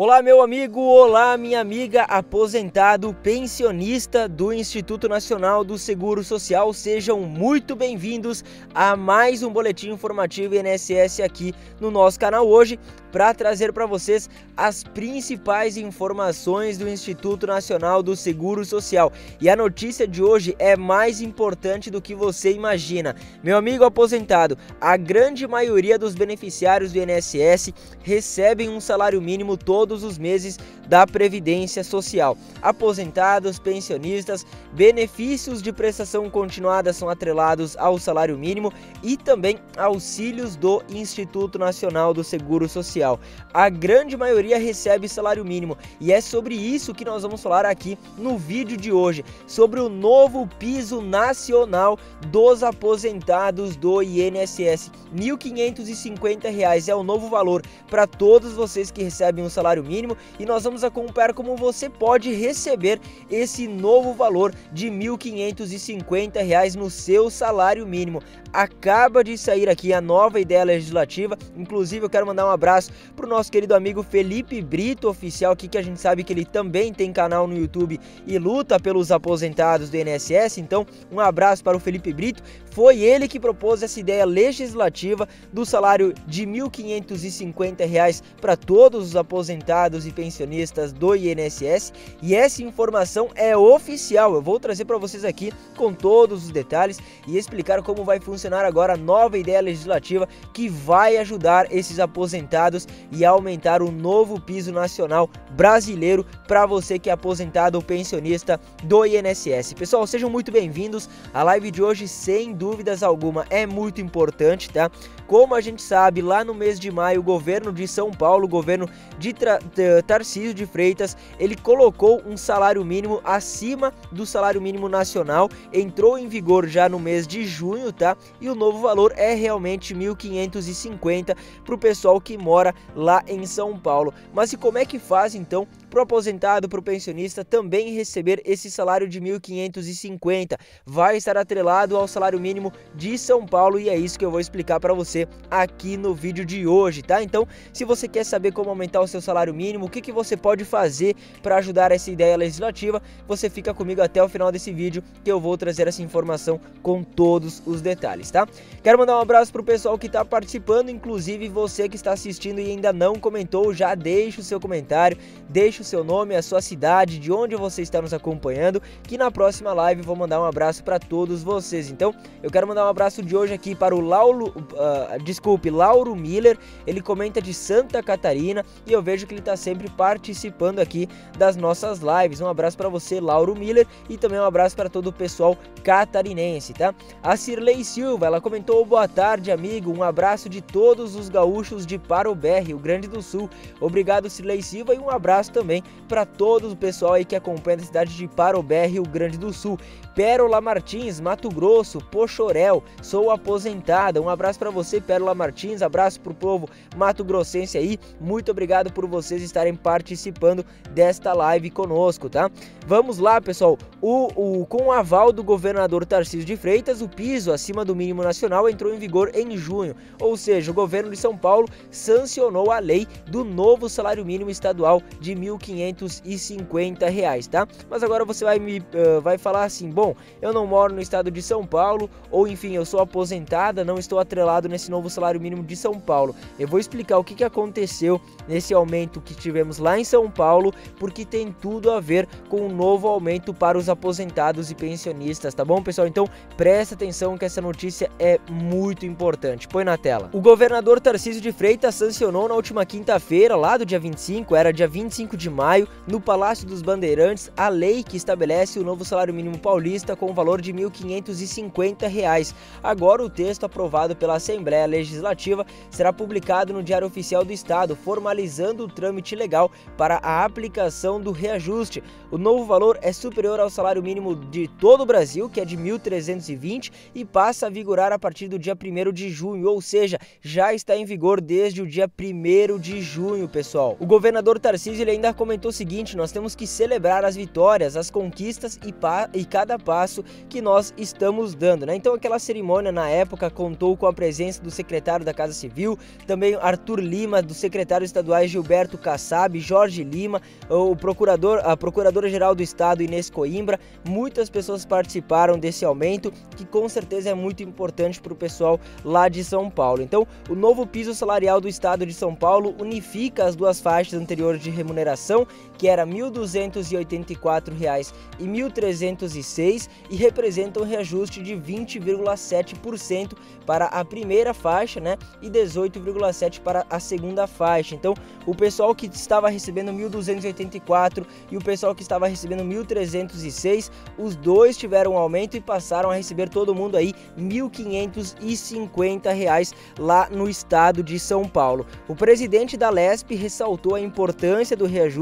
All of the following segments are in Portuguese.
Olá, meu amigo, olá, minha amiga, aposentado, pensionista do Instituto Nacional do Seguro Social, sejam muito bem-vindos a mais um boletim informativo INSS aqui no nosso canal hoje para trazer para vocês as principais informações do Instituto Nacional do Seguro Social. E a notícia de hoje é mais importante do que você imagina. Meu amigo aposentado, a grande maioria dos beneficiários do INSS recebem um salário mínimo todos os meses da Previdência Social. Aposentados, pensionistas, benefícios de prestação continuada são atrelados ao salário mínimo e também auxílios do Instituto Nacional do Seguro Social. A grande maioria recebe salário mínimo e é sobre isso que nós vamos falar aqui no vídeo de hoje, sobre o novo piso nacional dos aposentados do INSS. R$ 1.550 é o novo valor para todos vocês que recebem um salário mínimo e nós vamos acompanhar como você pode receber esse novo valor de R$ 1.550 no seu salário mínimo. Acaba de sair aqui a nova ideia legislativa, inclusive eu quero mandar um abraço para o nosso querido amigo Felipe Brito, oficial aqui, que a gente sabe que ele também tem canal no YouTube e luta pelos aposentados do INSS. Então, um abraço para o Felipe Brito. Foi ele que propôs essa ideia legislativa do salário de R$ 1.550 para todos os aposentados e pensionistas do INSS. E essa informação é oficial. Eu vou trazer para vocês aqui com todos os detalhes e explicar como vai funcionar agora a nova ideia legislativa que vai ajudar esses aposentados e aumentar o novo piso nacional brasileiro para você que é aposentado ou pensionista do INSS. Pessoal, sejam muito bem-vindos. A live de hoje, sem dúvida, dúvidas alguma, é muito importante, tá? Como a gente sabe, lá no mês de maio, o governo de São Paulo, o governo de Tarcísio de Freitas, ele colocou um salário mínimo acima do salário mínimo nacional, entrou em vigor já no mês de junho, tá? E o novo valor é realmente 1.550 para o pessoal que mora lá em São Paulo. Mas e como é que faz então para o aposentado, para o pensionista também receber esse salário de 1.550? Vai estar atrelado ao salário mínimo de São Paulo e é isso que eu vou explicar para você aqui no vídeo de hoje, tá? Então, se você quer saber como aumentar o seu salário mínimo, o que, que você pode fazer para ajudar essa ideia legislativa, você fica comigo até o final desse vídeo que eu vou trazer essa informação com todos os detalhes, tá? Quero mandar um abraço pro pessoal que está participando, inclusive você que está assistindo e ainda não comentou, já deixa o seu comentário, deixa o seu nome, a sua cidade, de onde você está nos acompanhando, que na próxima live vou mandar um abraço para todos vocês. Então, eu eu quero mandar um abraço de hoje aqui para o Lauro, uh, desculpe, Lauro Miller. Ele comenta de Santa Catarina e eu vejo que ele está sempre participando aqui das nossas lives. Um abraço para você, Lauro Miller, e também um abraço para todo o pessoal catarinense, tá? A Cirlei Silva, ela comentou boa tarde, amigo. Um abraço de todos os gaúchos de Parobé, Rio Grande do Sul. Obrigado, Cirlei Silva, e um abraço também para todo o pessoal aí que acompanha a cidade de Parobé, Rio Grande do Sul. Pérola Martins, Mato Grosso, Pochorel, sou aposentada. Um abraço para você, Pérola Martins, abraço pro povo Mato Grossense aí. Muito obrigado por vocês estarem participando desta live conosco, tá? Vamos lá, pessoal. O, o, com o aval do governador Tarcísio de Freitas, o piso acima do mínimo nacional entrou em vigor em junho. Ou seja, o governo de São Paulo sancionou a lei do novo salário mínimo estadual de R$ 1.550, tá? Mas agora você vai me uh, vai falar assim, bom, eu não moro no estado de São Paulo, ou enfim, eu sou aposentada, não estou atrelado nesse novo salário mínimo de São Paulo. Eu vou explicar o que, que aconteceu nesse aumento que tivemos lá em São Paulo, porque tem tudo a ver com o um novo aumento para os aposentados e pensionistas, tá bom, pessoal? Então presta atenção que essa notícia é muito importante. Põe na tela. O governador Tarcísio de Freitas sancionou na última quinta-feira, lá do dia 25, era dia 25 de maio, no Palácio dos Bandeirantes, a lei que estabelece o novo salário mínimo paulista com o valor de R$ 1.550. Agora, o texto aprovado pela Assembleia Legislativa será publicado no Diário Oficial do Estado, formalizando o trâmite legal para a aplicação do reajuste. O novo valor é superior ao salário mínimo de todo o Brasil, que é de R$ 1.320, e passa a vigorar a partir do dia 1 de junho, ou seja, já está em vigor desde o dia 1 de junho, pessoal. O governador Tarcísio ainda comentou o seguinte: nós temos que celebrar as vitórias, as conquistas e, e cada passo que nós estamos dando, né? Então aquela cerimônia na época contou com a presença do secretário da Casa Civil, também Arthur Lima, do secretário estadual Gilberto Kassab, Jorge Lima, o procurador, a procuradora-geral do estado Inês Coimbra. Muitas pessoas participaram desse aumento, que com certeza é muito importante para o pessoal lá de São Paulo. Então, o novo piso salarial do estado de São Paulo unifica as duas faixas anteriores de remuneração, que era R$ 1.284 e R$ 1.306 e representa um reajuste de 20,7% para a primeira faixa, né, e 18,7 para a segunda faixa. Então, o pessoal que estava recebendo 1.284 e o pessoal que estava recebendo 1.306, os dois tiveram um aumento e passaram a receber todo mundo aí 1.550 reais lá no estado de São Paulo. O presidente da Lesp ressaltou a importância do reajuste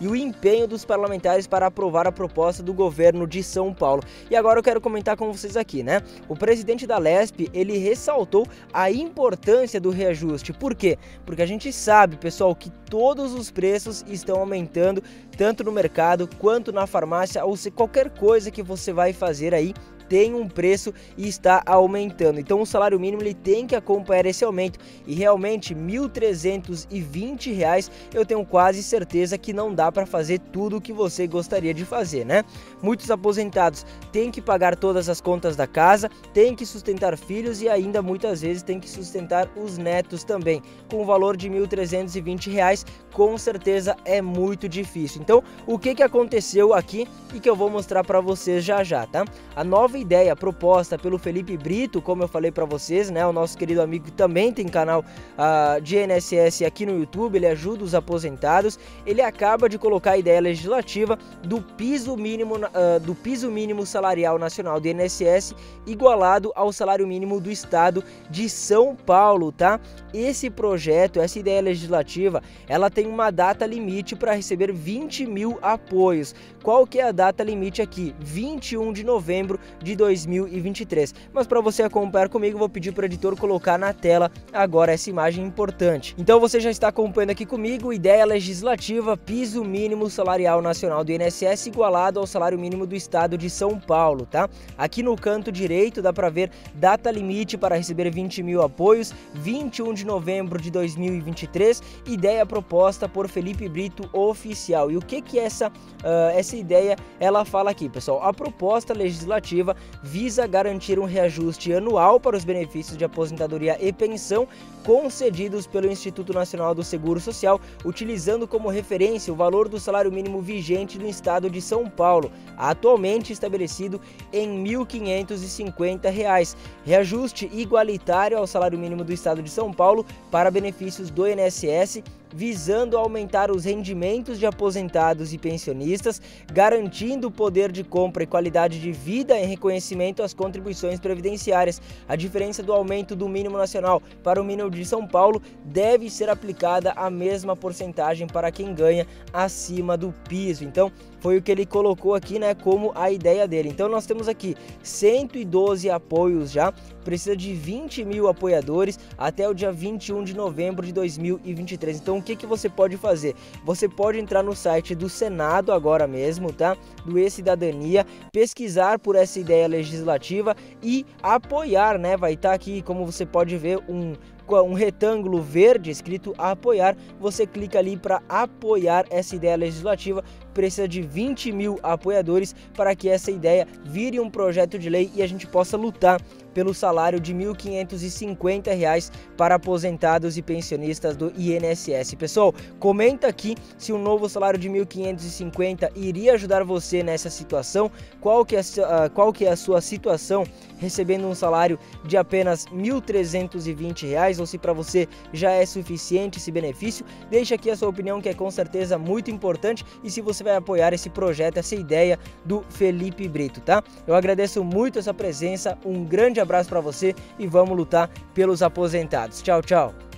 e o empenho dos parlamentares para aprovar a proposta do governo de São Paulo. E agora eu quero comentar com vocês aqui, né? O presidente da Lesp, ele ressaltou a importância do reajuste. Por quê? Porque a gente sabe, pessoal, que todos os preços estão aumentando, tanto no mercado quanto na farmácia, ou se qualquer coisa que você vai fazer aí tem um preço e está aumentando. Então o salário mínimo ele tem que acompanhar esse aumento e realmente 1.320 reais eu tenho quase certeza que não dá para fazer tudo o que você gostaria de fazer, né? Muitos aposentados têm que pagar todas as contas da casa, têm que sustentar filhos e ainda muitas vezes têm que sustentar os netos também. Com o valor de 1.320 reais, com certeza é muito difícil. Então, o que que aconteceu aqui e que eu vou mostrar para vocês já já, tá? A nova ideia proposta pelo Felipe Brito, como eu falei para vocês, né? O nosso querido amigo que também tem canal uh, de INSS aqui no YouTube, ele ajuda os aposentados. Ele acaba de colocar a ideia legislativa do piso mínimo, uh, do piso mínimo salarial nacional do INSS igualado ao salário mínimo do estado de São Paulo, tá? Esse projeto, essa ideia legislativa, ela tem uma data limite para receber 20 mil apoios. Qual que é a data limite aqui? 21 de novembro de 2023. Mas para você acompanhar comigo, vou pedir para o editor colocar na tela agora essa imagem importante. Então você já está acompanhando aqui comigo, ideia legislativa, piso mínimo salarial nacional do INSS igualado ao salário mínimo do estado de São Paulo, tá? Aqui no canto direito dá para ver data limite para receber 20 mil apoios, 21 de novembro de 2023, ideia proposta por Felipe Brito oficial. E o que que essa, uh, essa ideia ela fala aqui, pessoal? A proposta legislativa visa garantir um reajuste anual para os benefícios de aposentadoria e pensão concedidos pelo Instituto Nacional do Seguro Social, utilizando como referência o valor do salário mínimo vigente no estado de São Paulo, atualmente estabelecido em R$ 1.550. Reajuste igualitário ao salário mínimo do estado de São Paulo para benefícios do INSS visando aumentar os rendimentos de aposentados e pensionistas, garantindo o poder de compra e qualidade de vida em reconhecimento às contribuições previdenciárias. A diferença do aumento do mínimo nacional para o mínimo de São Paulo deve ser aplicada a mesma porcentagem para quem ganha acima do piso. Então, foi o que ele colocou aqui, né, como a ideia dele. Então nós temos aqui 112 apoios já, precisa de 20 mil apoiadores até o dia 21 de novembro de 2023. Então o que, que você pode fazer? Você pode entrar no site do Senado agora mesmo, tá? Do E-Cidadania, pesquisar por essa ideia legislativa e apoiar, né? Vai estar tá aqui, como você pode ver, um um retângulo verde escrito apoiar, você clica ali para apoiar essa ideia legislativa. Precisa de 20 mil apoiadores para que essa ideia vire um projeto de lei e a gente possa lutar pelo salário de R$ 1.550 para aposentados e pensionistas do INSS. Pessoal, comenta aqui se o um novo salário de R$ 1.550 iria ajudar você nessa situação, qual que, é, uh, qual que é a sua situação recebendo um salário de apenas R$ 1.320 ou se para você já é suficiente esse benefício. Deixa aqui a sua opinião que é com certeza muito importante e se você vai apoiar esse projeto, essa ideia do Felipe Brito, tá? Eu agradeço muito essa presença, um grande abraço para você e vamos lutar pelos aposentados. Tchau, tchau.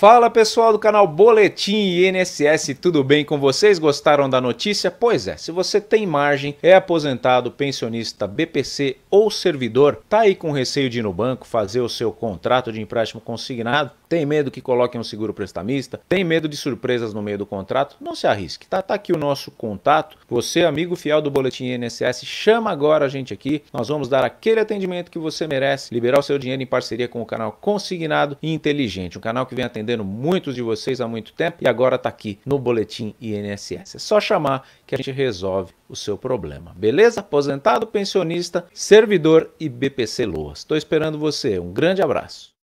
Fala pessoal do canal Boletim INSS, tudo bem com vocês? Gostaram da notícia? Pois é, se você tem margem, é aposentado, pensionista, BPC ou servidor, tá aí com receio de ir no banco fazer o seu contrato de empréstimo consignado, tem medo que coloquem um seguro prestamista, tem medo de surpresas no meio do contrato, não se arrisque, tá? Tá aqui o nosso contato. Você, amigo fiel do Boletim INSS, chama agora a gente aqui, nós vamos dar aquele atendimento que você merece, liberar o seu dinheiro em parceria com o canal Consignado e Inteligente, um canal que vem atendendo atendendo muitos de vocês há muito tempo e agora está aqui no Boletim INSS. É só chamar que a gente resolve o seu problema. Beleza? Aposentado, pensionista, servidor e BPC Loas. Estou esperando você. Um grande abraço.